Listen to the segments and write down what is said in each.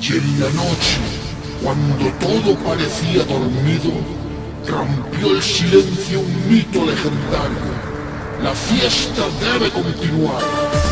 Y en la noche, cuando todo parecía dormido, rompió el silencio un mito legendario. La fiesta debe continuar.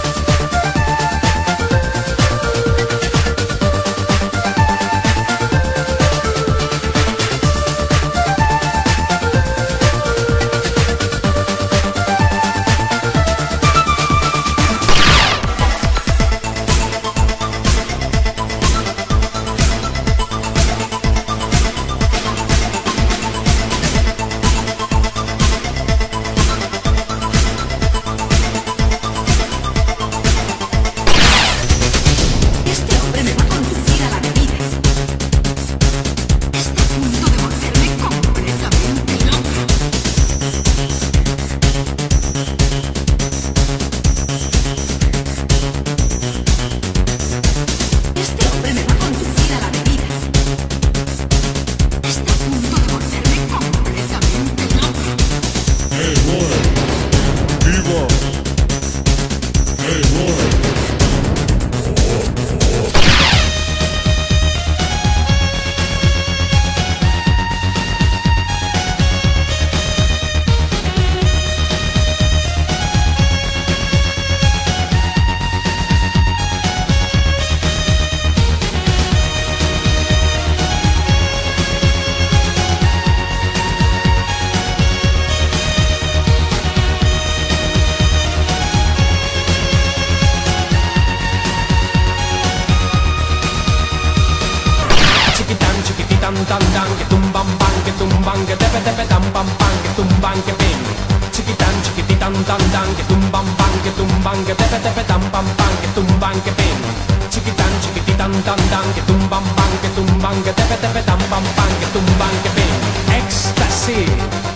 Chiquititan, tan, tan, que tumban, pan, que tumban, que tepe, tepe, tan, pan, pan, que tumban, que pin. Chiquitan, chiquititan, tan, tan, que tumban, pan, que tumban, que tepe, tepe, tan, pan, pan, que tumban, que pin. Chiquitan, chiquititan, tan, tan, que tumban, pan, que tumban, que tepe, tepe, tan, pan, pan, que tumban, que pin. Ecstasy, extano, ecstasy.